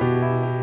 Música